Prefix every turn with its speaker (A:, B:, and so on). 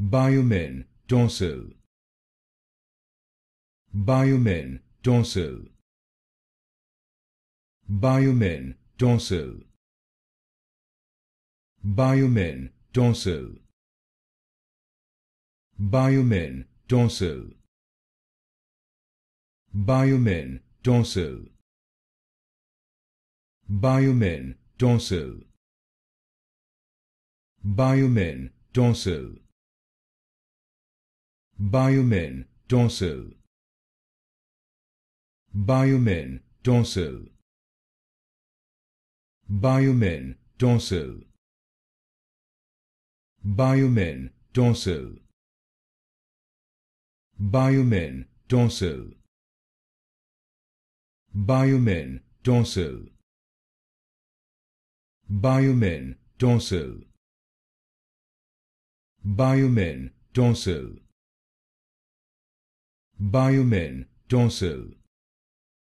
A: BioMin, TorSel. BioMin, TorSel. BioMin, TorSel. BioMin, TorSel. BioMin, TorSel. BioMin, TorSel. BioMin, TorSel. BioMin, TorSel. BioMin, TorSel. BioMin, TorSel. BioMin, TorSel. BioMin, TorSel. BioMin, TorSel. BioMin, TorSel. BioMin, TorSel. BioMin, TorSel. BioMin, TorSel.